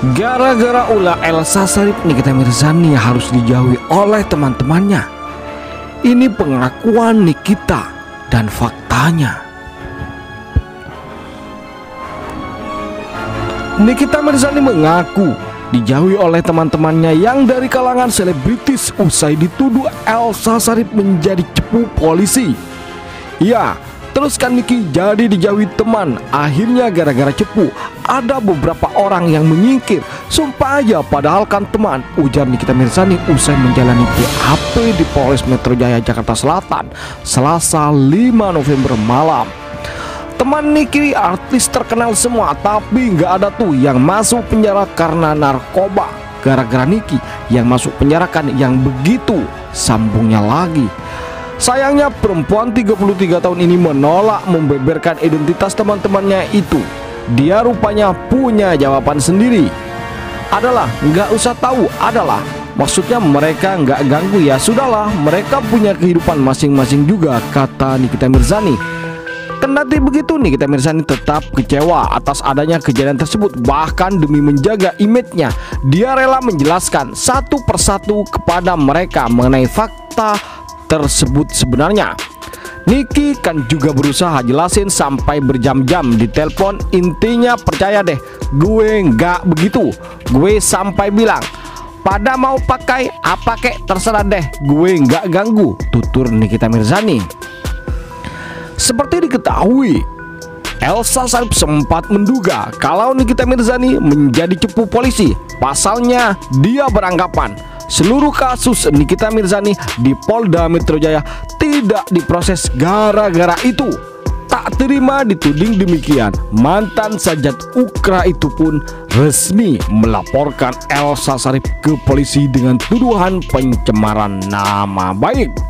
Gara-gara ulah Elsa Sarip Nikita Mirzani harus dijauhi oleh teman-temannya. Ini pengakuan Nikita dan faktanya. Nikita Mirzani mengaku dijauhi oleh teman-temannya yang dari kalangan selebritis usai dituduh Elsa Sarip menjadi cepu polisi. Ya, teruskan Niki jadi dijauhi teman. Akhirnya gara-gara cepu, ada beberapa orang yang menyingkir. Sumpah aja padahal kan teman, ujar Nikita Mirzani usai menjalani BAP di Polres Metro Jaya Jakarta Selatan Selasa 5 November malam. Teman Niki artis terkenal semua tapi nggak ada tuh yang masuk penjara karena narkoba Gara-gara Niki yang masuk penjara kan yang begitu Sambungnya lagi Sayangnya perempuan 33 tahun ini menolak membeberkan identitas teman-temannya itu. Dia rupanya punya jawaban sendiri. Adalah nggak usah tahu adalah. Maksudnya mereka nggak ganggu. Ya Sudahlah mereka punya kehidupan masing-masing juga Kata Nikita Mirzani. Kendati begitu nih kita Mirsani tetap kecewa atas adanya kejadian tersebut. Bahkan demi menjaga image-nya Dia rela menjelaskan satu persatu kepada mereka mengenai fakta tersebut sebenarnya. Niki kan juga berusaha jelasin sampai berjam-jam di telepon. Intinya percaya deh gue nggak begitu. Gue sampai bilang pada mau pakai apa kek? Terserah deh gue nggak ganggu tutur Nikita Mirzani. Seperti diketahui, Elsa Sarip sempat menduga kalau Nikita Mirzani menjadi cepu polisi. Pasalnya, dia beranggapan seluruh kasus Nikita Mirzani di Polda Metro Jaya tidak diproses gara-gara itu. Tak terima dituding demikian, mantan sajat Ukra itu pun resmi melaporkan Elsa Sarip ke polisi dengan tuduhan pencemaran nama baik.